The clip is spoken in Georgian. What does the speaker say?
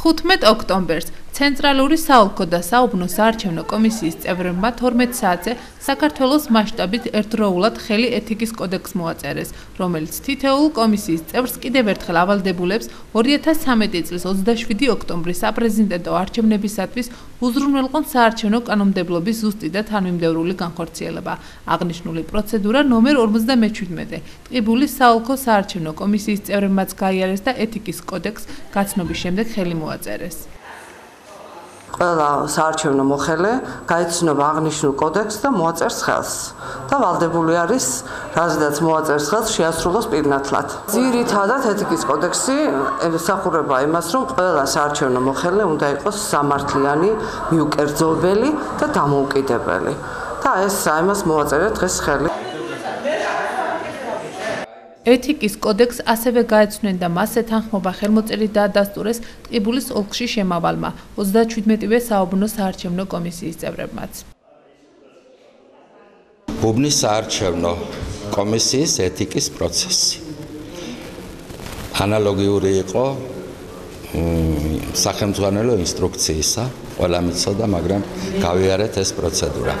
15 ოქტომბერს ცენტრალური საოლქო და საუბნო საარჩევნო კომისიის წევრებმა 12 საათზე საქართველოს მასშტაბით ერთდროულად ხელი ეთიკის კოდექს მოაწერეს, რომელიც თითოეულ კომისიის წევრს კიდევ ერთხელ ავალდებულებს 2013 წლის 27 ოქტომბრის საპრეზიდენტო არჩევნებისათვის უზრუნველყონ საარჩევნო კანონმდებლობის ზუსტი და თანმიმდევრული განხორციელება. აღნიშნული პროცედურა ნომერ 57 ტყიბულის საოლქო საარჩევნო კომისიის წევრებმაც გაიარეს და ეთიკის კოდექს გაცნობის შემდეგ ხელი მოაწერეს. ყველა საარჩევნო მოხელე გაიცნობა აღნიშნულ კოდექსს და მოაწერს ხელს და ვალდებული არის რაზედაც მოაწერს ხელს შეასრულოს პირნათლად. ძირითადად ეთიკის კოდექსი ემსახურება იმას, რომ ყველა საარჩევნო მოხელე უნდა იყოს სამართლიანი, მიუკერძობელი და დამოუკიდებელი. და ეს აიმას მოაწერეთ დღეს ხელი. ეთიკის კოდექს ასევე გაეცნენ და მასზე თანხმობა ხელმოწერით დაადასტურეს ტყიბულის ოლქში შემავალმა 37-ვე საუბნო საარჩევნო კომისიის წევრებმაც. ბუბნის საარჩევნო კომისიის ეთიკის პროცესი. ანალოგიური იყო სახელმწიფო ინსტრუქციისა, ყველა მიცოდა, მაგრამ გავიარეთ ეს პროცედურა.